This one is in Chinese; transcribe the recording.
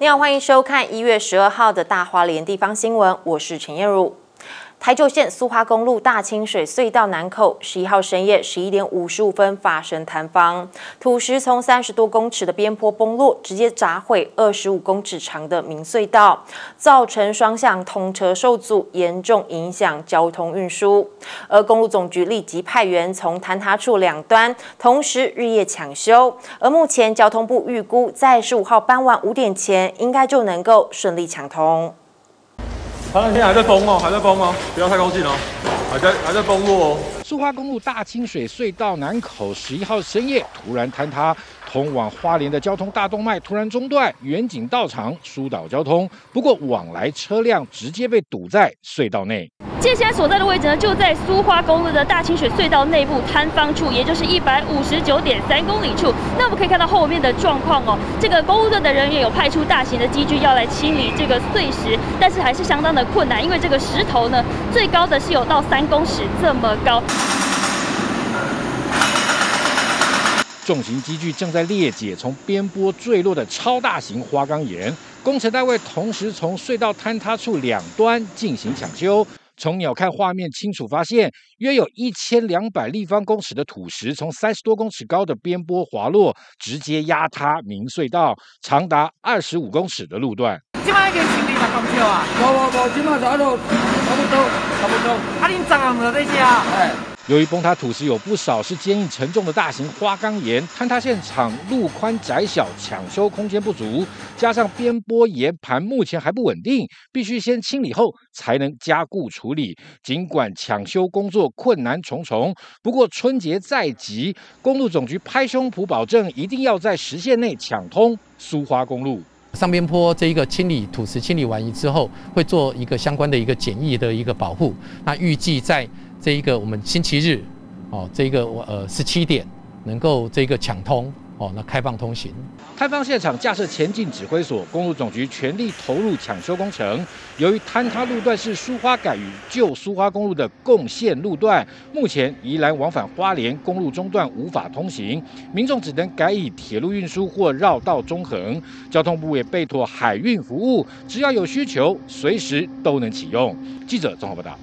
你好，欢迎收看一月十二号的大花莲地方新闻，我是陈燕茹。台九线苏花公路大清水隧道南口，十一号深夜十一点五十五分发生坍方，土石从三十多公尺的边坡崩落，直接砸毁二十五公尺长的明隧道，造成双向通车受阻，严重影响交通运输。而公路总局立即派员从坍塌处两端，同时日夜抢修。而目前交通部预估，在十五号傍晚五点前，应该就能够顺利抢通。他那天还在崩哦，还在崩哦，不要太高兴哦，还在还在崩落哦。苏花公路大清水隧道南口十一号深夜突然坍塌。通往花莲的交通大动脉突然中断，远景到场疏导交通，不过往来车辆直接被堵在隧道内。现在所在的位置呢，就在苏花公路的大清水隧道内部坍方处，也就是一百五十九点三公里处。那我们可以看到后面的状况哦，这个公路队的人员有派出大型的机具要来清理这个碎石，但是还是相当的困难，因为这个石头呢，最高的是有到三公尺这么高。重型机具正在裂解从边坡坠落的超大型花岗岩，工程单位同时从隧道坍塌处两端进行抢修。从鸟瞰画面清楚发现，约有一千两百立方公尺的土石从三十多公尺高的边坡滑落，直接压塌明隧道长达二十五公尺的路段。今晚已经清理完工作啊？无无无，今晚差不多，差不多，差不多。啊，恁昨暗在这些啊？哎。由于崩塌土石有不少是坚硬沉重的大型花岗岩，坍塌现场路宽窄小，抢修空间不足，加上边坡岩盘目前还不稳定，必须先清理后才能加固处理。尽管抢修工作困难重重，不过春节在即，公路总局拍胸脯保证，一定要在时限内抢通苏花公路上边坡这一个清理土石清理完之后，会做一个相关的一个简易的一个保护。那预计在这一个我们星期日，哦，这个我呃十七点能够这个抢通哦，那开放通行。开放现场架设前进指挥所，公路总局全力投入抢修工程。由于坍塌路段是苏花改与旧苏花公路的共线路段，目前宜兰往返花莲公路中段无法通行，民众只能改以铁路运输或绕道中横。交通部也备妥海运服务，只要有需求，随时都能启用。记者综合报道。